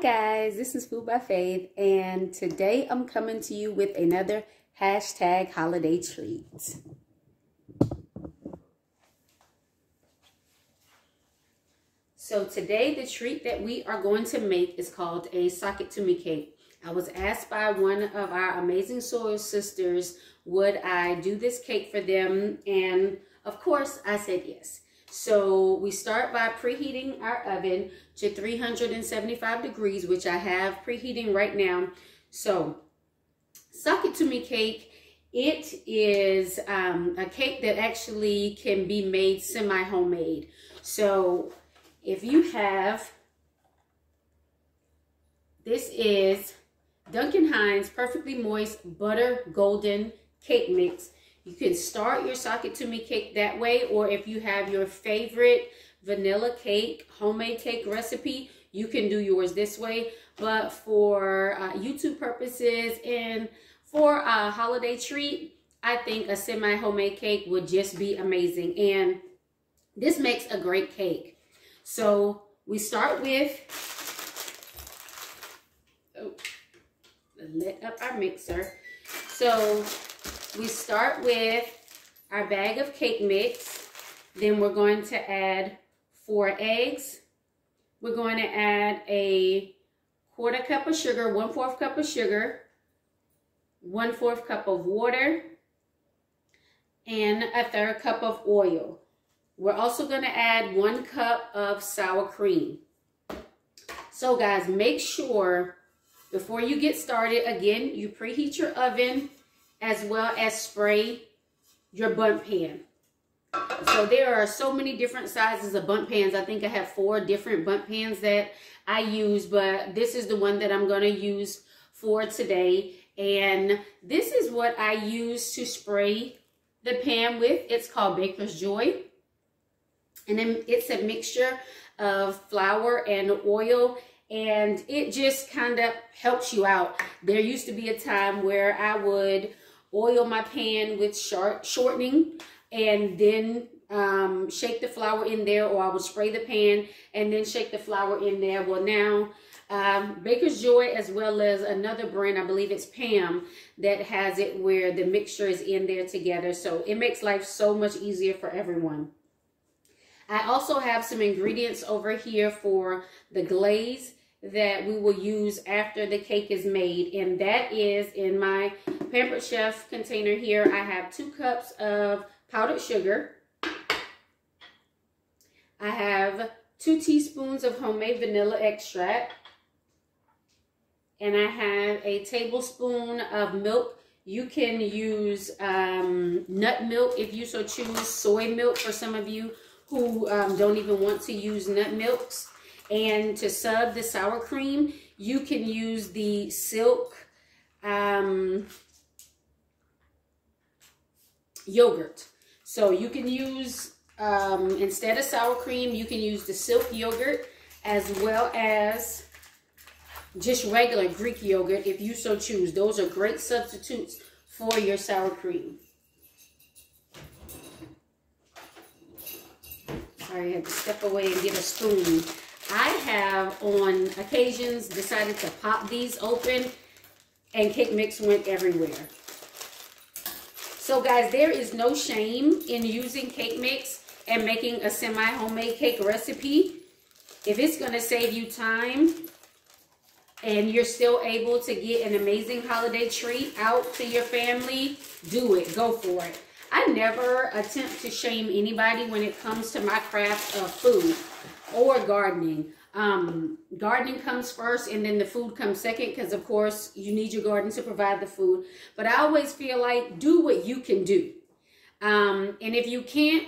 guys, this is Food by Faith, and today I'm coming to you with another hashtag holiday treat. So today the treat that we are going to make is called a Sock It To Me cake. I was asked by one of our amazing soil sisters, would I do this cake for them? And of course I said yes. So we start by preheating our oven to 375 degrees, which I have preheating right now. So suck Sock It To Me cake, it is um, a cake that actually can be made semi-homemade. So if you have, this is Duncan Hines Perfectly Moist Butter Golden Cake Mix. You can start your Sock It To Me cake that way, or if you have your favorite vanilla cake, homemade cake recipe, you can do yours this way. But for uh, YouTube purposes and for a holiday treat, I think a semi-homemade cake would just be amazing. And this makes a great cake. So we start with, oh, lit up our mixer. So we start with our bag of cake mix. Then we're going to add four eggs. We're going to add a quarter cup of sugar, one fourth cup of sugar, one fourth cup of water, and a third cup of oil. We're also going to add one cup of sour cream. So guys, make sure before you get started, again, you preheat your oven as well as spray your Bundt pan. So there are so many different sizes of Bundt pans. I think I have four different Bundt pans that I use, but this is the one that I'm going to use for today. And this is what I use to spray the pan with. It's called Baker's Joy. And then it's a mixture of flour and oil and it just kind of helps you out. There used to be a time where I would oil my pan with short, shortening and then um, shake the flour in there or I would spray the pan and then shake the flour in there. Well, now um, Baker's Joy as well as another brand, I believe it's Pam, that has it where the mixture is in there together. So it makes life so much easier for everyone. I also have some ingredients over here for the glaze that we will use after the cake is made. And that is in my Pampered Chef container here. I have two cups of powdered sugar. I have two teaspoons of homemade vanilla extract. And I have a tablespoon of milk. You can use um, nut milk if you so choose, soy milk for some of you who um, don't even want to use nut milks. And to sub the sour cream, you can use the Silk um, yogurt. So you can use, um, instead of sour cream, you can use the Silk yogurt as well as just regular Greek yogurt if you so choose. Those are great substitutes for your sour cream. Sorry, I had to step away and get a spoon. I have on occasions decided to pop these open and cake mix went everywhere. So guys, there is no shame in using cake mix and making a semi-homemade cake recipe. If it's going to save you time and you're still able to get an amazing holiday treat out to your family, do it. Go for it. I never attempt to shame anybody when it comes to my craft of food or gardening. Um, gardening comes first and then the food comes second because of course you need your garden to provide the food. But I always feel like do what you can do. Um, and if you can't,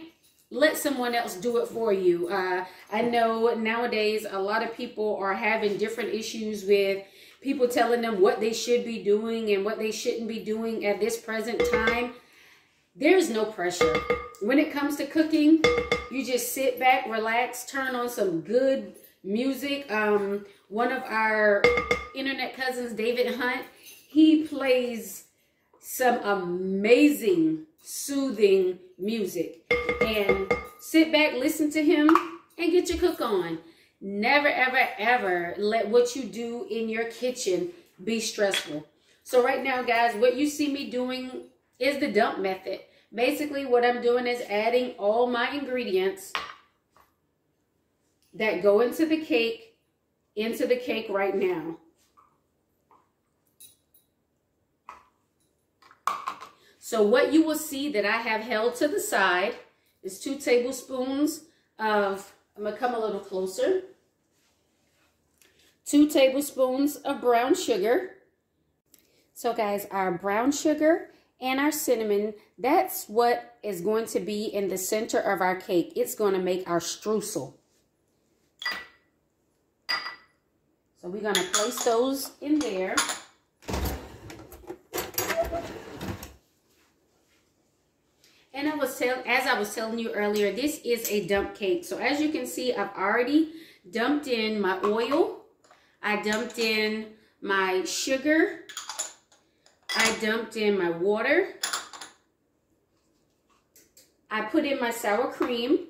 let someone else do it for you. Uh, I know nowadays a lot of people are having different issues with people telling them what they should be doing and what they shouldn't be doing at this present time. There's no pressure. When it comes to cooking, you just sit back, relax, turn on some good music. Um, one of our internet cousins, David Hunt, he plays some amazing, soothing music. And sit back, listen to him, and get your cook on. Never, ever, ever let what you do in your kitchen be stressful. So right now, guys, what you see me doing is the dump method. Basically, what I'm doing is adding all my ingredients that go into the cake, into the cake right now. So what you will see that I have held to the side is two tablespoons of, I'm going to come a little closer, two tablespoons of brown sugar. So guys, our brown sugar and our cinnamon, that's what is going to be in the center of our cake. It's going to make our streusel. So we're going to place those in there. And I was tell as I was telling you earlier, this is a dump cake. So as you can see, I've already dumped in my oil. I dumped in my sugar. I dumped in my water. I put in my sour cream.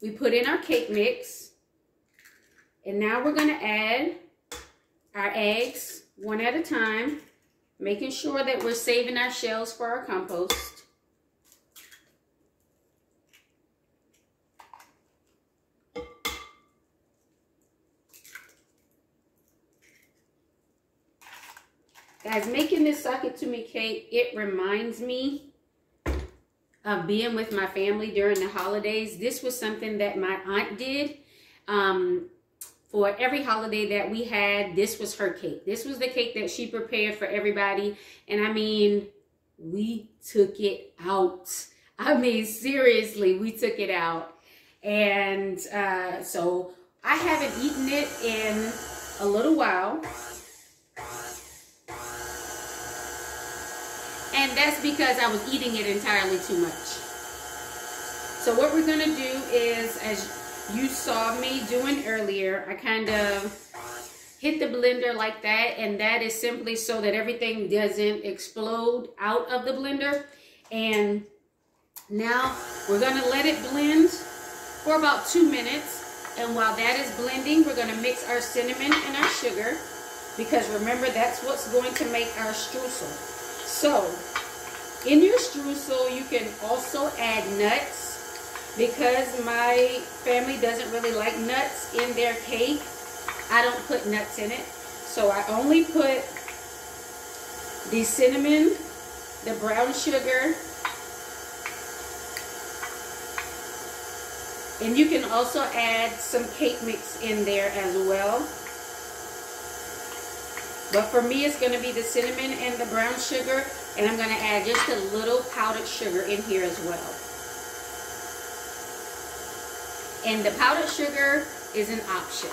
We put in our cake mix. And now we're going to add our eggs one at a time, making sure that we're saving our shells for our compost. Guys, making this Sock It To Me cake, it reminds me of being with my family during the holidays. This was something that my aunt did. Um, for every holiday that we had, this was her cake. This was the cake that she prepared for everybody. And I mean, we took it out. I mean, seriously, we took it out. And uh, so I haven't eaten it in a little while. And that's because I was eating it entirely too much. So what we're going to do is, as you saw me doing earlier, I kind of hit the blender like that. And that is simply so that everything doesn't explode out of the blender. And now we're going to let it blend for about two minutes. And while that is blending, we're going to mix our cinnamon and our sugar. Because remember, that's what's going to make our streusel. So, in your streusel, you can also add nuts. Because my family doesn't really like nuts in their cake, I don't put nuts in it. So I only put the cinnamon, the brown sugar, and you can also add some cake mix in there as well. But for me, it's going to be the cinnamon and the brown sugar. And I'm going to add just a little powdered sugar in here as well. And the powdered sugar is an option.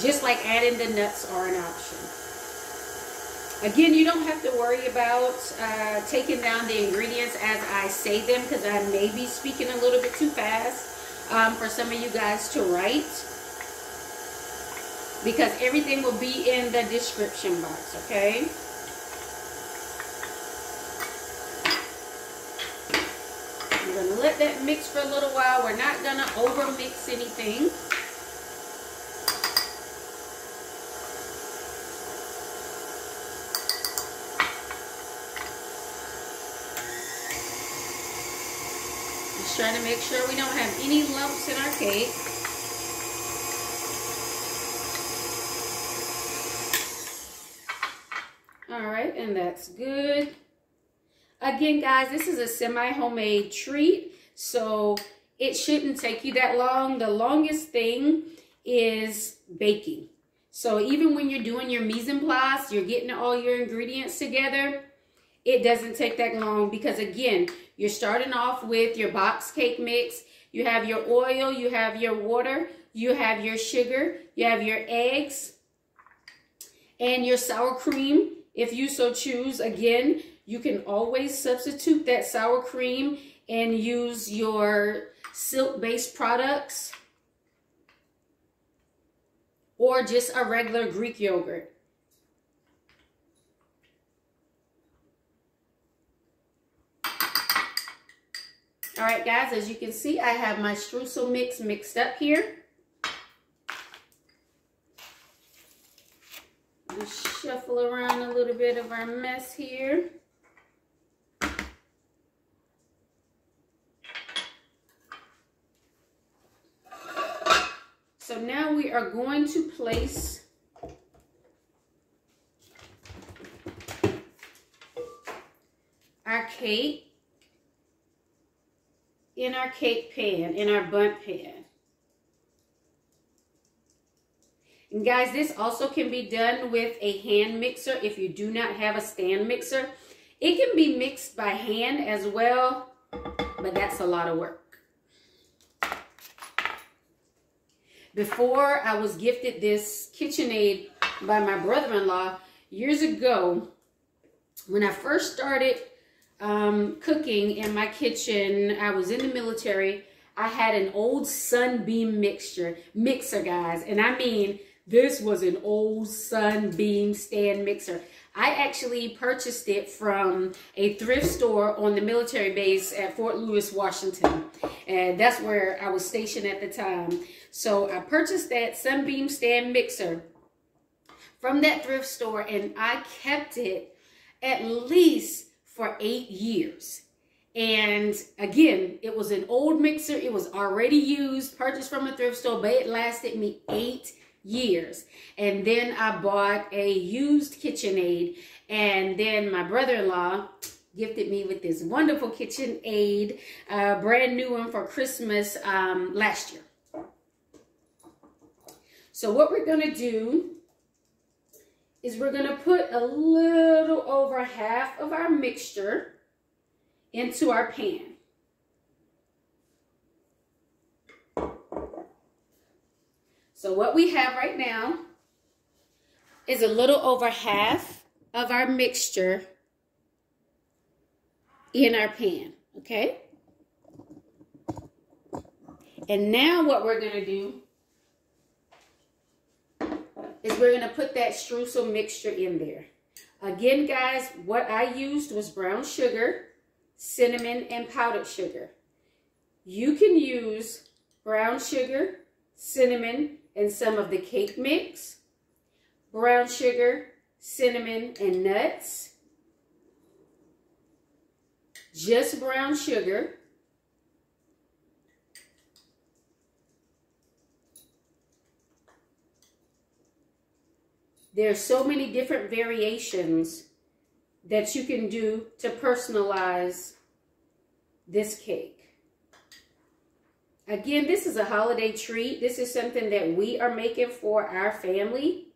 Just like adding the nuts are an option. Again, you don't have to worry about uh, taking down the ingredients as I say them because I may be speaking a little bit too fast um, for some of you guys to write because everything will be in the description box, okay? We're going to let that mix for a little while. We're not going to over mix anything. Just trying to make sure we don't have any lumps in our cake. All right, and that's good. Again, guys, this is a semi-homemade treat, so it shouldn't take you that long. The longest thing is baking. So even when you're doing your mise en place, you're getting all your ingredients together, it doesn't take that long because again, you're starting off with your box cake mix. You have your oil, you have your water, you have your sugar, you have your eggs, and your sour cream if you so choose. Again, you can always substitute that sour cream and use your silk-based products or just a regular Greek yogurt. All right, guys, as you can see, I have my streusel mix mixed up here. Just shuffle around a little bit of our mess here. So now we are going to place our cake in our cake pan, in our Bundt pan. And guys, this also can be done with a hand mixer if you do not have a stand mixer. It can be mixed by hand as well, but that's a lot of work. Before I was gifted this KitchenAid by my brother-in-law years ago, when I first started um, cooking in my kitchen. I was in the military. I had an old Sunbeam mixture, mixer, guys. And I mean, this was an old Sunbeam stand mixer. I actually purchased it from a thrift store on the military base at Fort Lewis, Washington. And that's where I was stationed at the time. So I purchased that Sunbeam stand mixer from that thrift store and I kept it at least for eight years. And again, it was an old mixer. It was already used, purchased from a thrift store, but it lasted me eight years. And then I bought a used KitchenAid. And then my brother-in-law gifted me with this wonderful KitchenAid, uh, brand new one for Christmas um, last year. So what we're going to do is we're going to put a little over half of our mixture into our pan. So what we have right now is a little over half of our mixture in our pan, okay? And now what we're going to do is we're going to put that streusel mixture in there. Again, guys, what I used was brown sugar, cinnamon, and powdered sugar. You can use brown sugar, cinnamon, and some of the cake mix, brown sugar, cinnamon, and nuts, just brown sugar, There are so many different variations that you can do to personalize this cake. Again, this is a holiday treat. This is something that we are making for our family.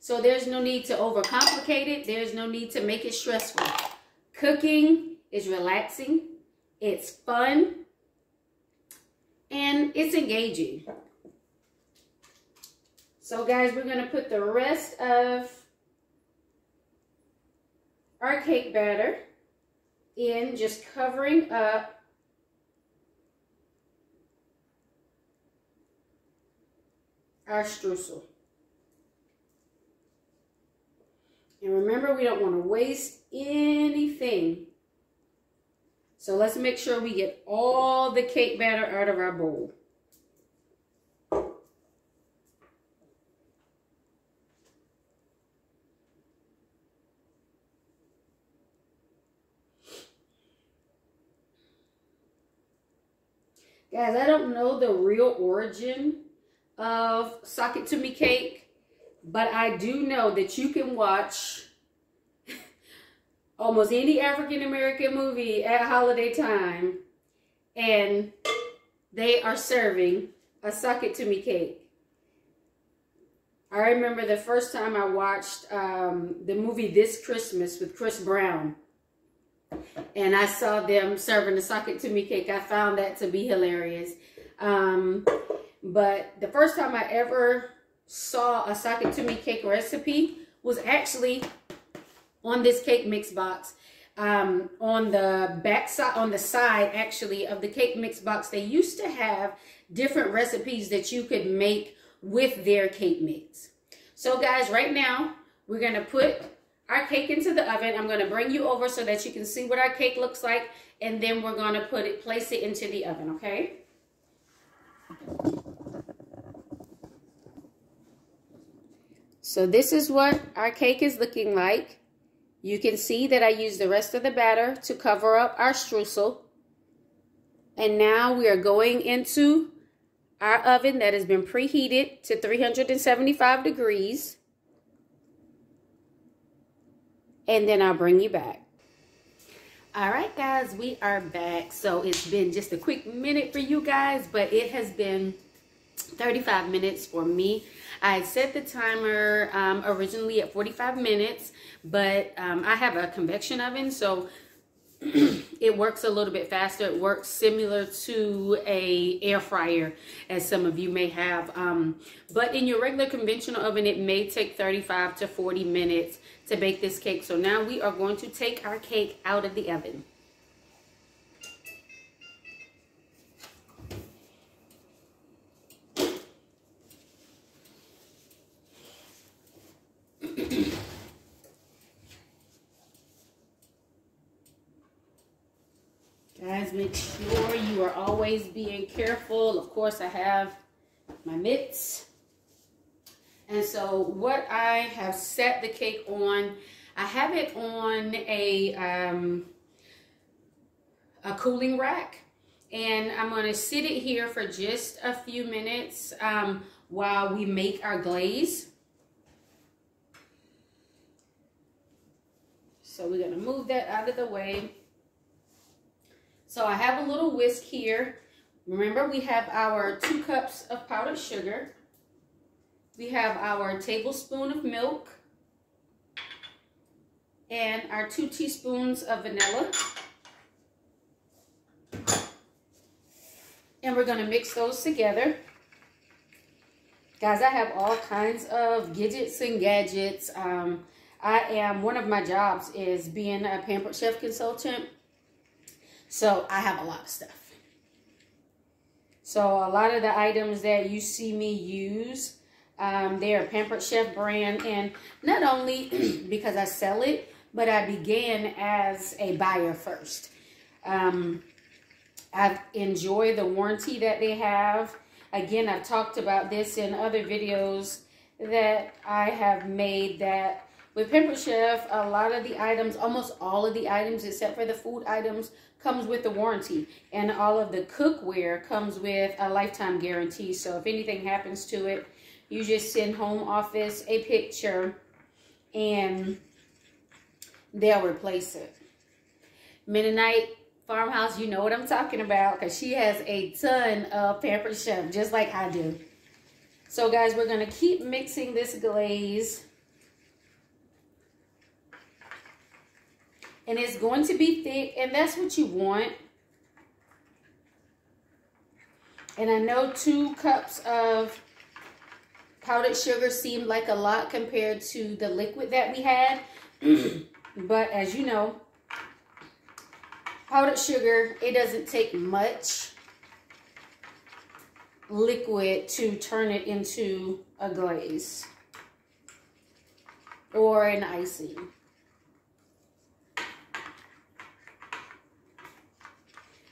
So there's no need to overcomplicate it. There's no need to make it stressful. Cooking is relaxing. It's fun. And it's engaging. So guys, we're going to put the rest of our cake batter in, just covering up our streusel. And remember, we don't want to waste anything. So let's make sure we get all the cake batter out of our bowl. Guys, I don't know the real origin of Sock It To Me cake, but I do know that you can watch almost any African-American movie at holiday time and they are serving a Sock It To Me cake. I remember the first time I watched um, the movie This Christmas with Chris Brown and I saw them serving the Sock It To Me cake. I found that to be hilarious. Um, but the first time I ever saw a It To Me cake recipe was actually on this cake mix box. Um, on the back side, on the side actually of the cake mix box, they used to have different recipes that you could make with their cake mix. So guys, right now, we're going to put our cake into the oven. I'm going to bring you over so that you can see what our cake looks like and then we're going to put it, place it into the oven, okay? So this is what our cake is looking like. You can see that I used the rest of the batter to cover up our streusel. And now we are going into our oven that has been preheated to 375 degrees. And then I'll bring you back. All right, guys, we are back. So it's been just a quick minute for you guys, but it has been 35 minutes for me. I set the timer um, originally at 45 minutes, but um, I have a convection oven, so it works a little bit faster. It works similar to a air fryer, as some of you may have. Um, but in your regular conventional oven, it may take 35 to 40 minutes to bake this cake. So now we are going to take our cake out of the oven. Always being careful. Of course, I have my mitts. And so what I have set the cake on, I have it on a, um, a cooling rack. And I'm going to sit it here for just a few minutes um, while we make our glaze. So we're going to move that out of the way. So I have a little whisk here. Remember, we have our two cups of powdered sugar. We have our tablespoon of milk and our two teaspoons of vanilla. And we're going to mix those together. Guys, I have all kinds of gadgets and gadgets. Um, I am, one of my jobs is being a Pampered Chef consultant. So I have a lot of stuff. So a lot of the items that you see me use, um, they are Pampered Chef brand. And not only because I sell it, but I began as a buyer first. Um, I enjoy the warranty that they have. Again, I've talked about this in other videos that I have made that with Pampered Chef, a lot of the items, almost all of the items except for the food items, comes with a warranty. And all of the cookware comes with a lifetime guarantee. So if anything happens to it, you just send home office a picture and they'll replace it. Mennonite Farmhouse, you know what I'm talking about because she has a ton of Pampered Chef, just like I do. So guys, we're going to keep mixing this glaze and it's going to be thick and that's what you want. And I know two cups of powdered sugar seemed like a lot compared to the liquid that we had. Mm-hmm. But as you know powdered sugar it doesn't take much liquid to turn it into a glaze or an icing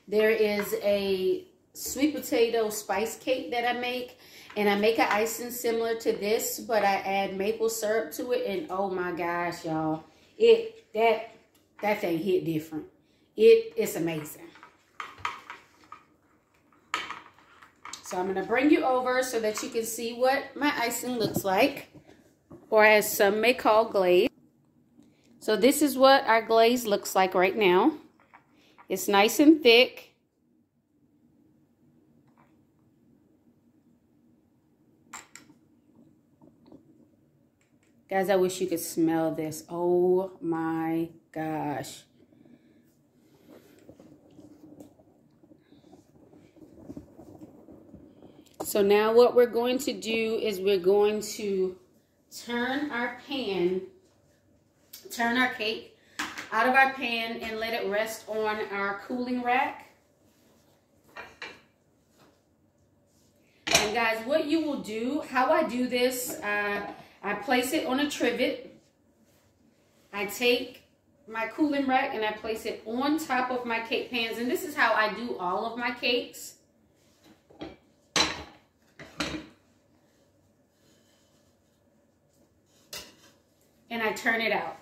There is a sweet potato spice cake that I make. And I make an icing similar to this, but I add maple syrup to it. And oh my gosh, y'all. It, that, that thing hit different. It is amazing. So I'm going to bring you over so that you can see what my icing looks like. Or as some may call glaze. So this is what our glaze looks like right now. It's nice and thick. Guys, I wish you could smell this. Oh my gosh. So now what we're going to do is we're going to turn our pan, turn our cake out of our pan and let it rest on our cooling rack. And guys, what you will do, how I do this, uh, I place it on a trivet. I take my cooling rack and I place it on top of my cake pans. And this is how I do all of my cakes. And I turn it out.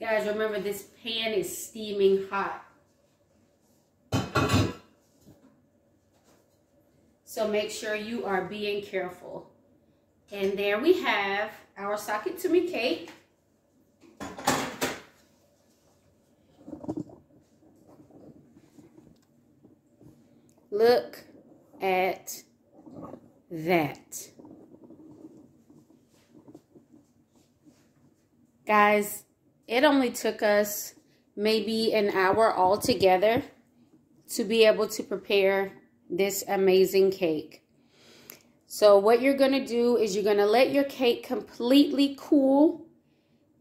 Guys, remember this pan is steaming hot. So make sure you are being careful. And there we have our Sock It To Me cake. Look at that. Guys, it only took us maybe an hour altogether to be able to prepare this amazing cake. So what you're going to do is you're going to let your cake completely cool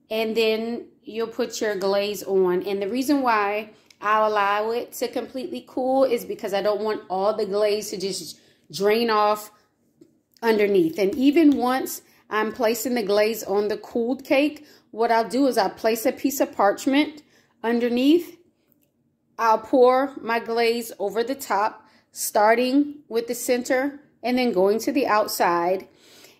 and then you'll put your glaze on. And the reason why I'll allow it to completely cool is because I don't want all the glaze to just drain off underneath. And even once I'm placing the glaze on the cooled cake, what I'll do is I'll place a piece of parchment underneath. I'll pour my glaze over the top, starting with the center and then going to the outside.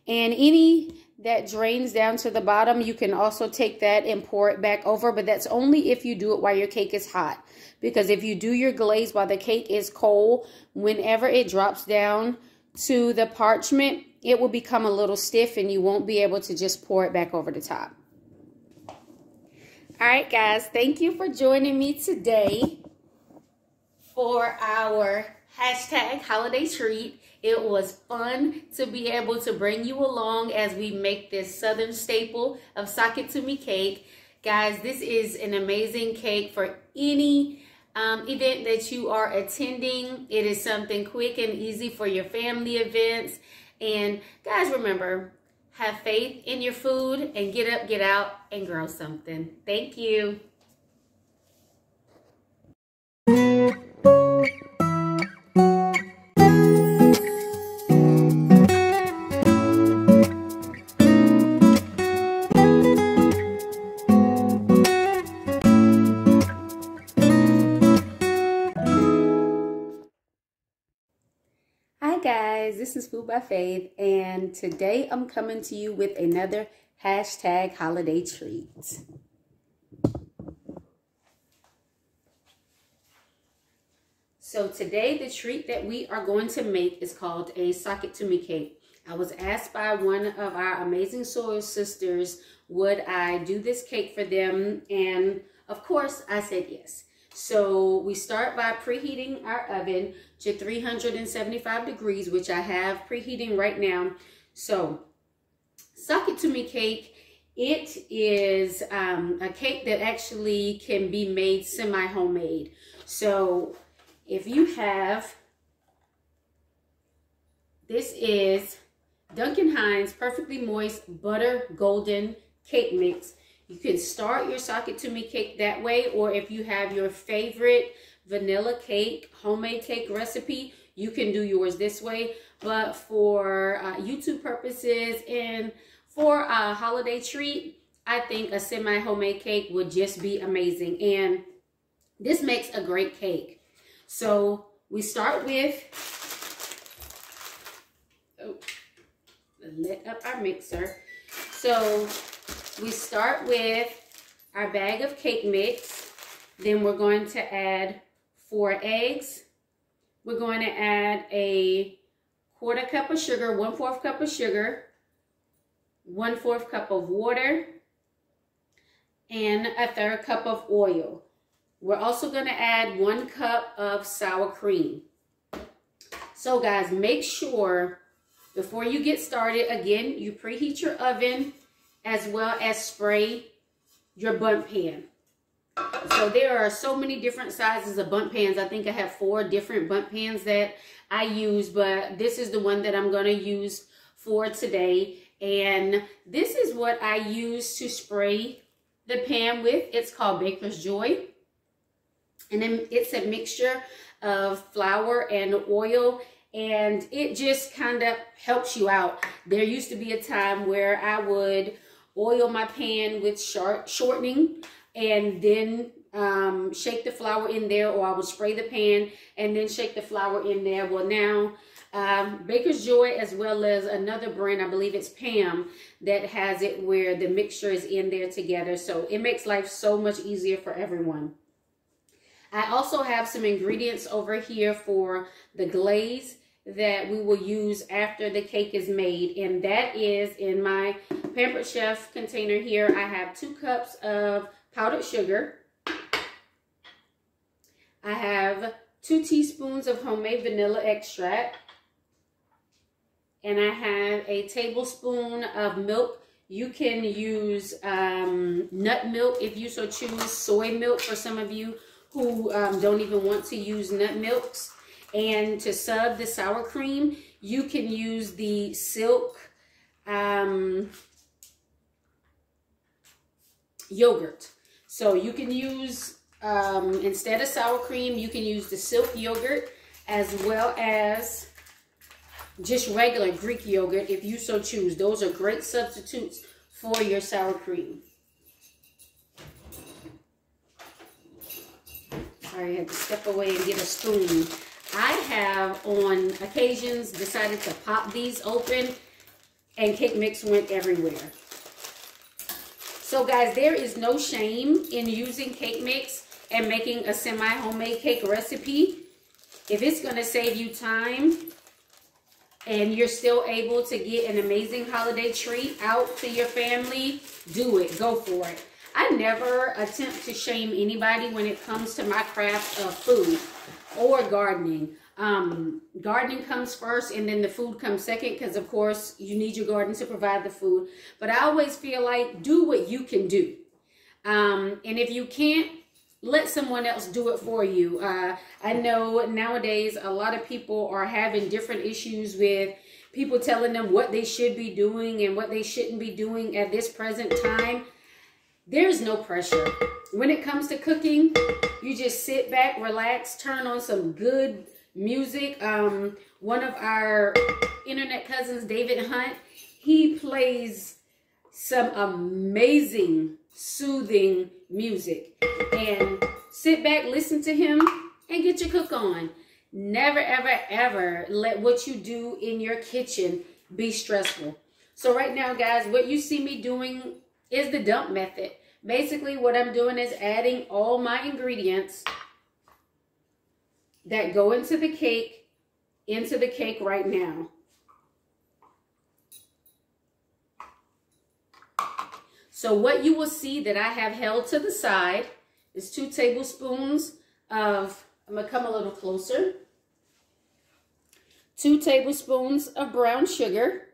And any that drains down to the bottom, you can also take that and pour it back over, but that's only if you do it while your cake is hot. Because if you do your glaze while the cake is cold, whenever it drops down to the parchment, it will become a little stiff and you won't be able to just pour it back over the top. All right, guys, thank you for joining me today for our hashtag holiday treat. It was fun to be able to bring you along as we make this southern staple of Sock It To Me cake. Guys, this is an amazing cake for any um, event that you are attending. It is something quick and easy for your family events. And guys, remember, have faith in your food, and get up, get out, and grow something. Thank you. This is Food by Faith, and today I'm coming to you with another hashtag holiday treat. So today the treat that we are going to make is called a Sock It To Me cake. I was asked by one of our amazing soil sisters, would I do this cake for them? And of course I said yes. So we start by preheating our oven to 375 degrees, which I have preheating right now. So Sock It To Me cake, it is um, a cake that actually can be made semi-homemade. So if you have, this is Duncan Hines Perfectly Moist Butter Golden Cake Mix. You can start your Sock It To Me cake that way, or if you have your favorite vanilla cake, homemade cake recipe, you can do yours this way. But for uh, YouTube purposes and for a holiday treat, I think a semi-homemade cake would just be amazing. And this makes a great cake. So we start with, oh, lit up our mixer. So we start with our bag of cake mix. Then we're going to add four eggs. We're going to add a quarter cup of sugar, one fourth cup of sugar, one fourth cup of water, and a third cup of oil. We're also going to add one cup of sour cream. So guys, make sure before you get started, again, you preheat your oven as well as spray your Bundt pan. So there are so many different sizes of Bundt pans. I think I have four different Bundt pans that I use, but this is the one that I'm going to use for today. And this is what I use to spray the pan with. It's called Baker's Joy. And then it's a mixture of flour and oil and it just kind of helps you out. There used to be a time where I would oil my pan with short, shortening and then um, shake the flour in there or I would spray the pan and then shake the flour in there. Well, now um, Baker's Joy as well as another brand, I believe it's Pam, that has it where the mixture is in there together. So it makes life so much easier for everyone. I also have some ingredients over here for the glaze that we will use after the cake is made. And that is in my Pampered Chef container here. I have two cups of powdered sugar. I have two teaspoons of homemade vanilla extract. And I have a tablespoon of milk. You can use um, nut milk if you so choose, soy milk for some of you who um, don't even want to use nut milks. And to sub the sour cream, you can use the silk um, yogurt. So you can use, um, instead of sour cream, you can use the silk yogurt as well as just regular Greek yogurt if you so choose. Those are great substitutes for your sour cream. Sorry, I had to step away and get a spoon. I have on occasions decided to pop these open and cake mix went everywhere. So guys, there is no shame in using cake mix and making a semi-homemade cake recipe. If it's going to save you time and you're still able to get an amazing holiday treat out to your family, do it. Go for it. I never attempt to shame anybody when it comes to my craft of food or gardening. Um, gardening comes first and then the food comes second because of course you need your garden to provide the food. But I always feel like do what you can do. Um, and if you can't, let someone else do it for you. Uh, I know nowadays a lot of people are having different issues with people telling them what they should be doing and what they shouldn't be doing at this present time. There's no pressure. When it comes to cooking, you just sit back, relax, turn on some good music. Um, one of our internet cousins, David Hunt, he plays some amazing, soothing music. And sit back, listen to him, and get your cook on. Never, ever, ever let what you do in your kitchen be stressful. So right now, guys, what you see me doing is the dump method. Basically, what I'm doing is adding all my ingredients that go into the cake, into the cake right now. So what you will see that I have held to the side is two tablespoons of, I'm to come a little closer, two tablespoons of brown sugar,